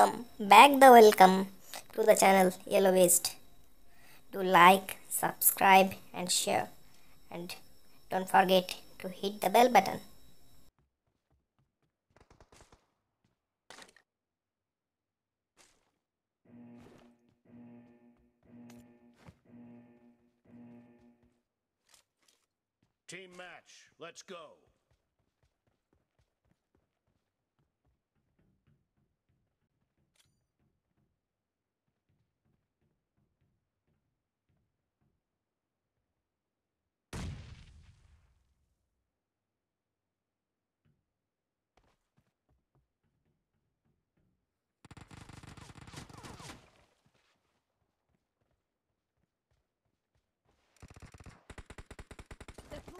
welcome back the welcome to the channel Yellow Beast. Do like, subscribe, and share, and don't forget to hit the bell button. Team match, let's go. The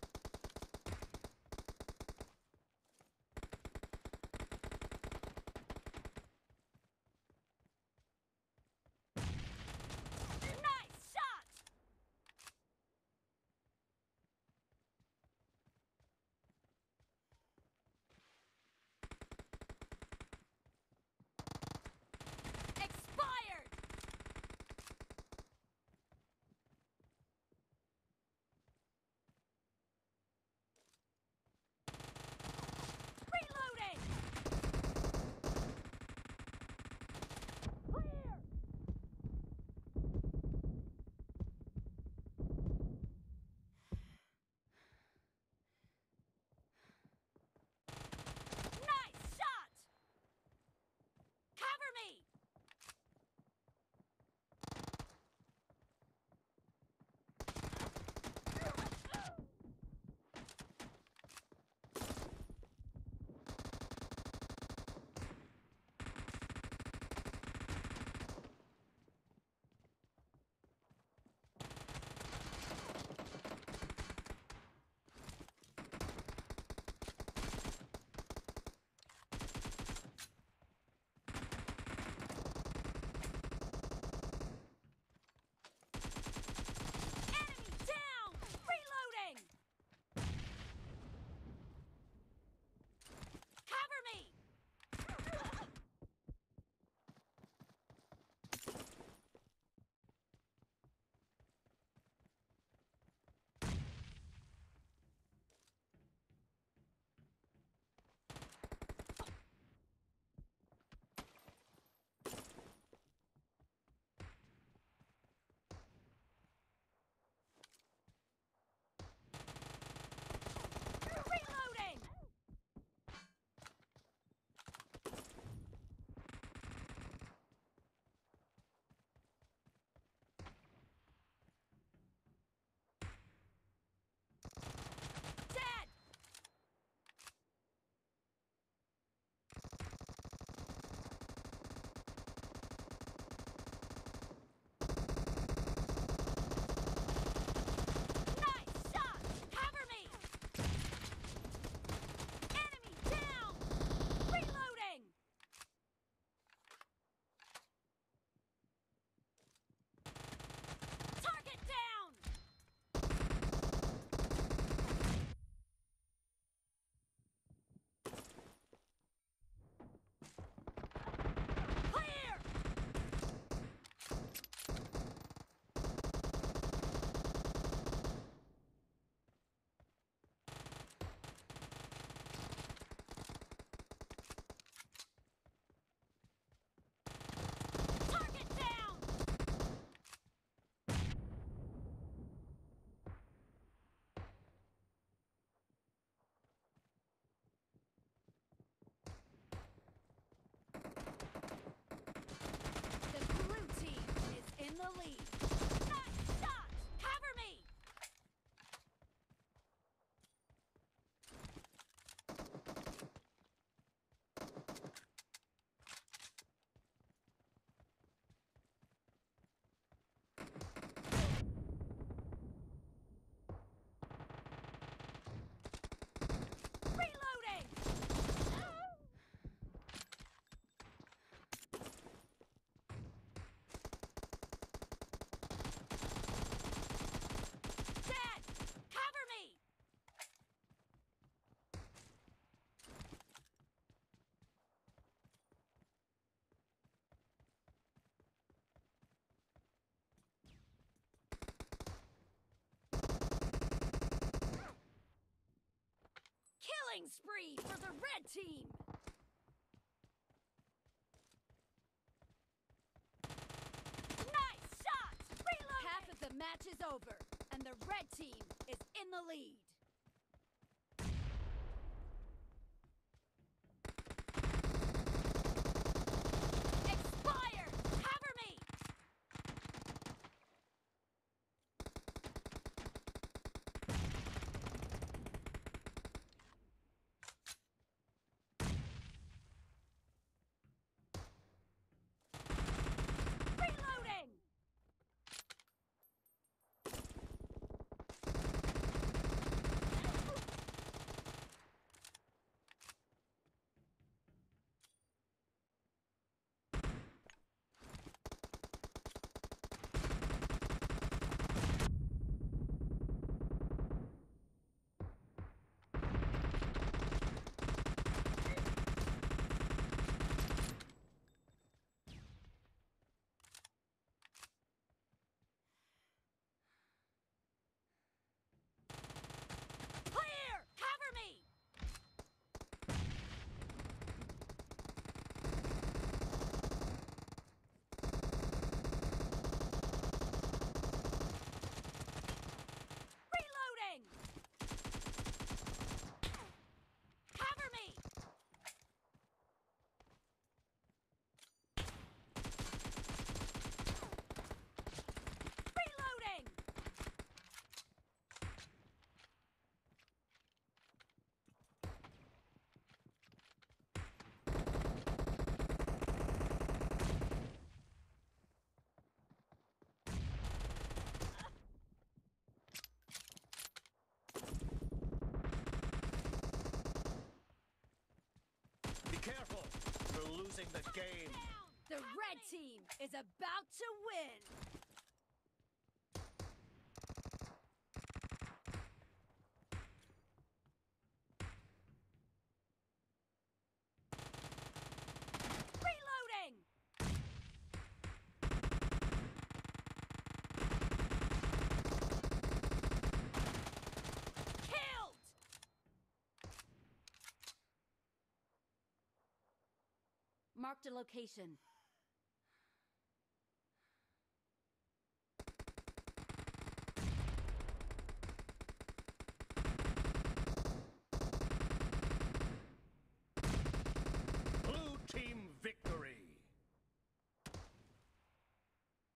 Killing spree for the red team! Nice shot! Half of the match is over, and the red team is in the lead. The game. The red team is about to win! Reloading! Killed! Marked a location.